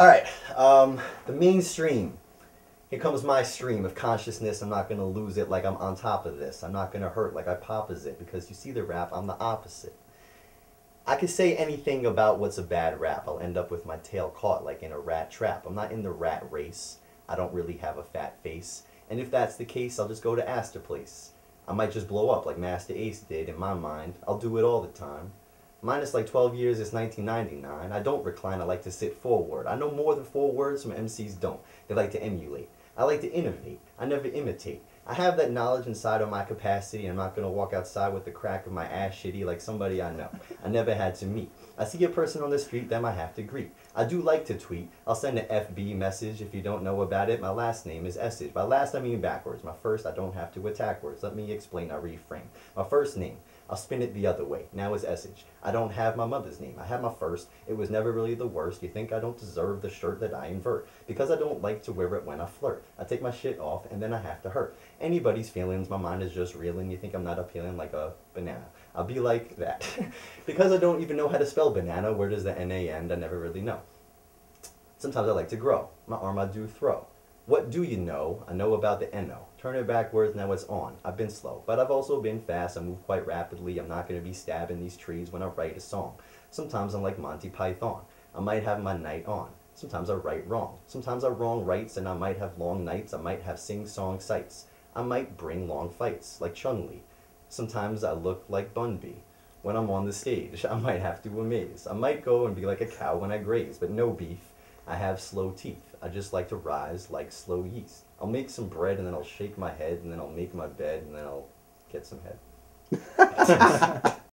All right, um, the mainstream. Here comes my stream of consciousness. I'm not gonna lose it like I'm on top of this. I'm not gonna hurt like I pop it because you see the rap, I'm the opposite. I could say anything about what's a bad rap. I'll end up with my tail caught like in a rat trap. I'm not in the rat race. I don't really have a fat face. And if that's the case, I'll just go to Astor Place. I might just blow up like Masta Ace did in my mind. I'll do it all the time. Minus like 12 years, it's 1999. I don't recline, I like to sit forward. I know more than four words, from MCs don't. They like to emulate. I like to innovate. I never imitate. I have that knowledge inside of my capacity. I'm not going to walk outside with the crack of my ass shitty like somebody I know. I never had to meet. I see a person on the street that I have to greet. I do like to tweet. I'll send an FB message if you don't know about it. My last name is Essage. By last, I mean backwards. My first, I don't have to attack words. Let me explain, I reframe. My first name, I'll spin it the other way. Now it's Essage. I don't have my mother's name. I have my first. It was never really the worst. You think I don't deserve the shirt that I invert. Because I don't like to wear it when I flirt. I take my shit off and then I have to hurt. Anybody's feelings, my mind is just reeling. You think I'm not appealing like a banana. I'll be like that. because I don't even know how to spell banana, where does the N-A end? I never really know. Sometimes I like to grow. My arm I do throw. What do you know? I know about the N-O. Turn it backwards, now it's on. I've been slow, but I've also been fast. I move quite rapidly. I'm not going to be stabbing these trees when I write a song. Sometimes I'm like Monty Python. I might have my night on. Sometimes I write wrong. Sometimes I wrong rights and I might have long nights. I might have sing-song sights. I might bring long fights, like Chun-Li. Sometimes I look like Bunby. When I'm on the stage, I might have to amaze. I might go and be like a cow when I graze, but no beef. I have slow teeth. I just like to rise like slow yeast. I'll make some bread and then I'll shake my head and then I'll make my bed and then I'll get some head.